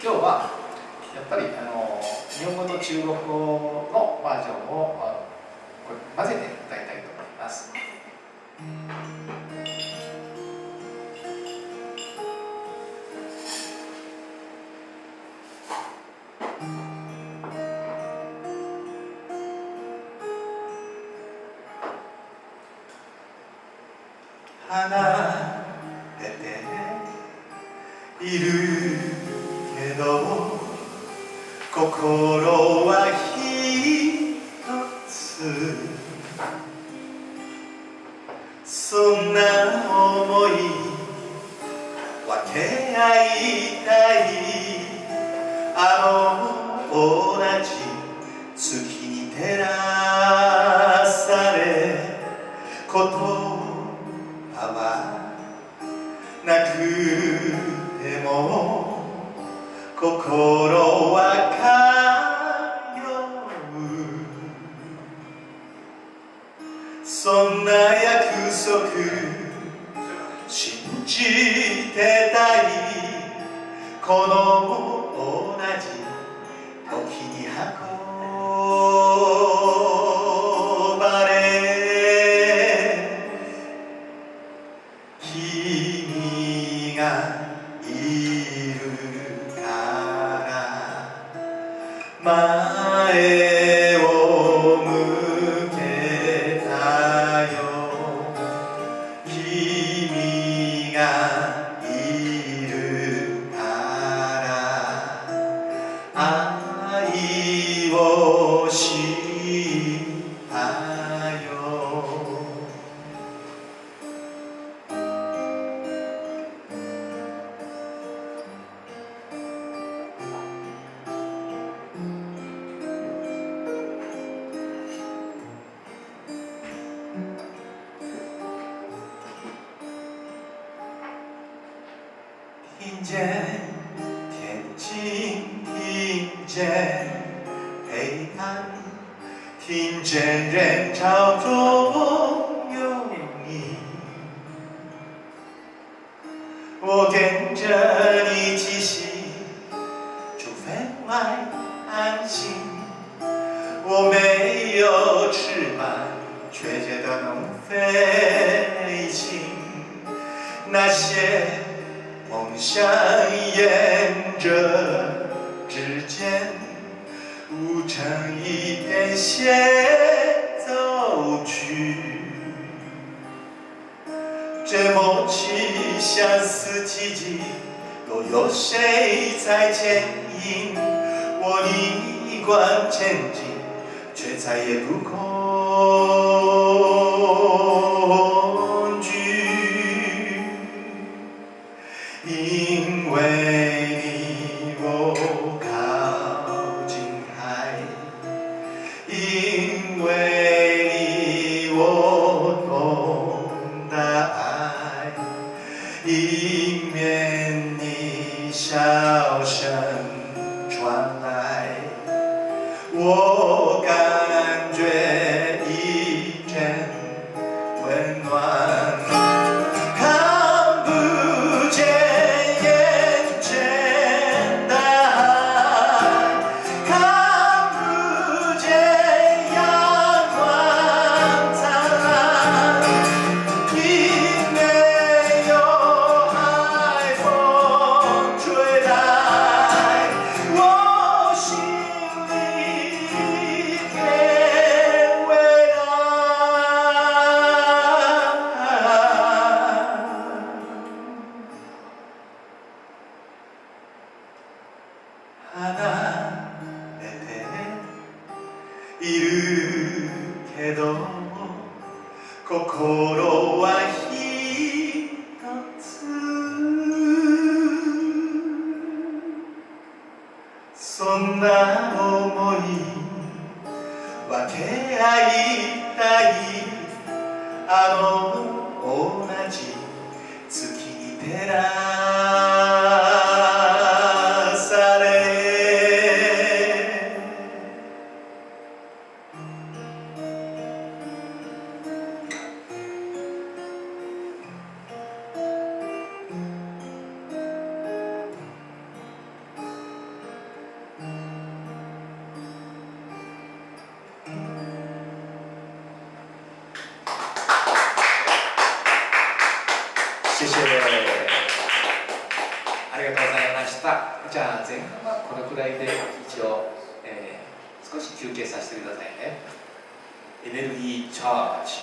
今日はやっぱりあの日本語と中国語のバージョンをこれ混ぜて歌いたいと思います。離れているど心は一つ。そんな思い分け合いたいあの同じ月に照ら心は通うそんな約束信じてたいこの同じ時に運前を向けたよ。君が听见天晴，听见黑暗，听见人潮中有你，我跟着你气息，除非外安心，我没有翅膀，却觉得能飞行，那些。梦想沿着指尖，舞成一片协奏曲。这默契相思奇迹，又有谁在牵引，我逆光前进，却再也不恐因为你我靠近海，因为你我懂得爱，迎面你笑声传来，我感觉離れているけど心は一つ。そんな想い分け合いたい。あの同じ月に照らじゃあ前半はこのくらいで一応、えー少し休憩させてくださいね。エネルギーチャージ。